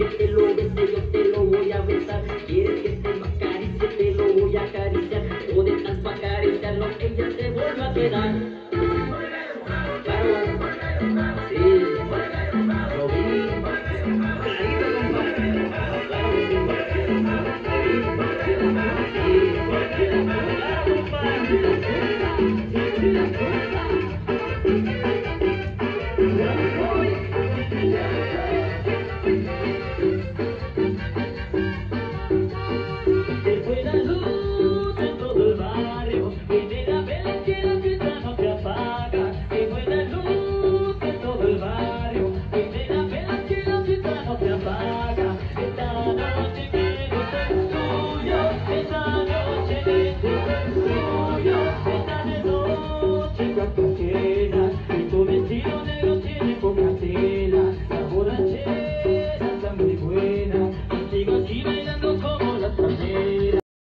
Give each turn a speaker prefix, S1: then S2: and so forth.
S1: ya te lo beso, yo te lo voy a besar. Quieres que te lo acaricie, te lo voy a acariciar. O de tanto acariciarlo, ella se vuelve a quedar. Thank you.